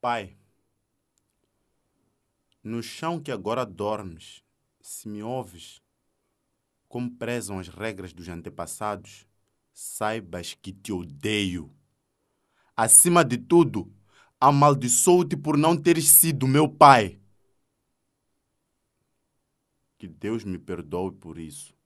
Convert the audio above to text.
Pai, no chão que agora dormes, se me ouves, como prezam as regras dos antepassados, saibas que te odeio. Acima de tudo, amaldiçoo-te por não teres sido meu pai. Que Deus me perdoe por isso.